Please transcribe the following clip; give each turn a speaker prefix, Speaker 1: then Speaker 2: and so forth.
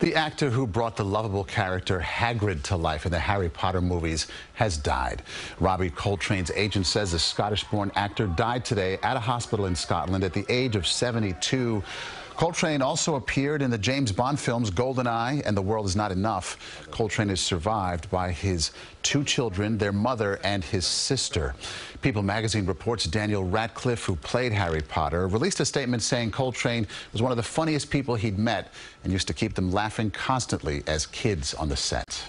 Speaker 1: The actor who brought the lovable character Hagrid to life in the Harry Potter movies has died. Robbie Coltrane's agent says the Scottish-born actor died today at a hospital in Scotland at the age of 72. Coltrane also appeared in the James Bond films GoldenEye and The World Is Not Enough. Coltrane is survived by his two children, their mother, and his sister. People magazine reports Daniel Radcliffe, who played Harry Potter, released a statement saying Coltrane was one of the funniest people he'd met and used to keep them laughing constantly as kids on the set.